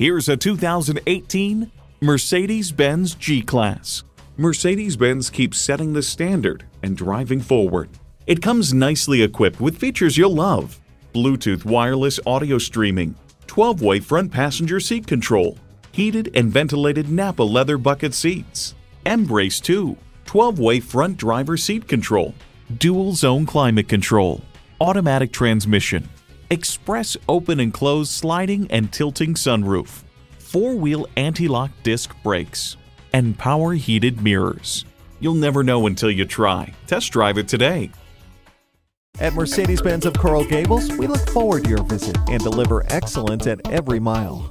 Here's a 2018 Mercedes-Benz G-Class. Mercedes-Benz keeps setting the standard and driving forward. It comes nicely equipped with features you'll love. Bluetooth wireless audio streaming, 12-way front passenger seat control, heated and ventilated Napa leather bucket seats, M-Brace 2, 12-way front driver seat control, dual zone climate control, automatic transmission, express open and close sliding and tilting sunroof, four-wheel anti-lock disc brakes, and power heated mirrors. You'll never know until you try. Test drive it today. At Mercedes Benz of Coral Gables, we look forward to your visit and deliver excellence at every mile.